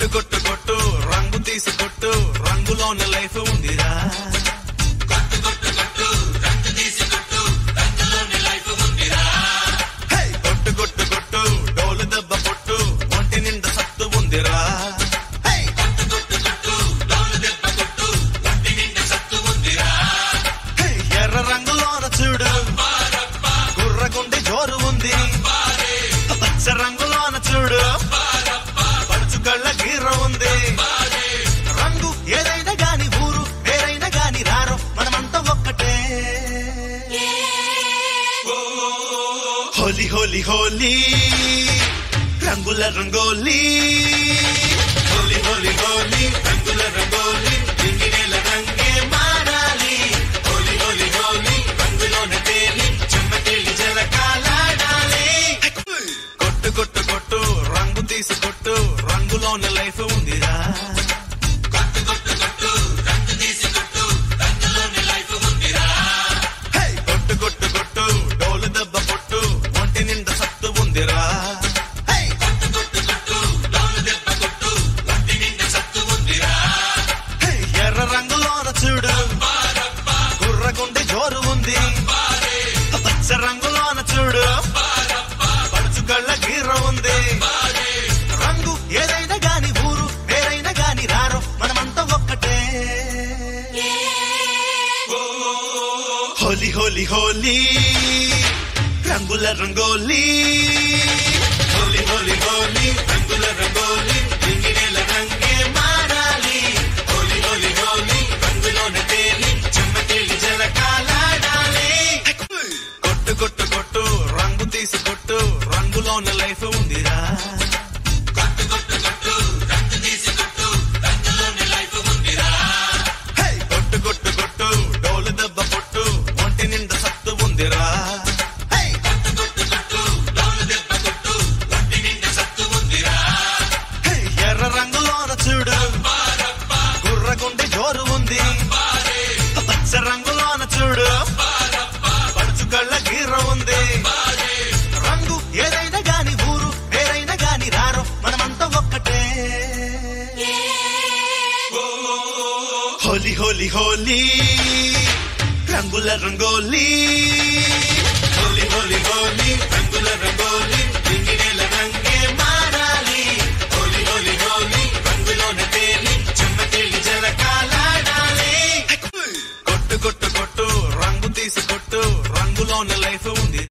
కొట్టు కొట్టు కొట్టు రంగు తీసి కొట్టు రంగులోని లైఫ్ ఉందిరా. హే! కొట్టు కొట్టు కొట్టు డోలు దెబ్బ కొట్టు ఒంటి నిండా సత్తు ఉందిరా! ఎర్ర రంగులోన చూడు. గుర్రగుండి జోరు ఉంది. పచ్చ రంగులోన హోలీ హోలీ హోలీ రంగుల రంగోలీ. హోలీ హోలీ హోలీ రంగుల రంగోలీ రింగినేల రంగే మారాలి. హోలీ హోలీ హోలీ రంగులోన తేలి చెమ్మకేలి జలకాలాడాలి. కొట్టు కొట్టు కొట్టు రంగు తీసి కొట్టు రంగులోని లైఫ్ ఉందిరా. ఉంది పచ్చ రంగులోన చూడు. పడుచు కళ్ళ గీర ఉంది. రంగు ఏదైనా గాని ఊరు వేరైనా గాని రారు. మనమంతా ఒక్కటే. హోలీ హోలీ హోలీ. రంగుల రంగోలీ. హోలీ హోలీ హోలీ. కళ్ళ గీర ఉంది. రంగు ఏదైనా గాని ఊరు వేరైనా గాని రారు. మనమంతా ఒక్కటే. హోలీ హోలీ హోలీ. రంగుల రంగోలీ.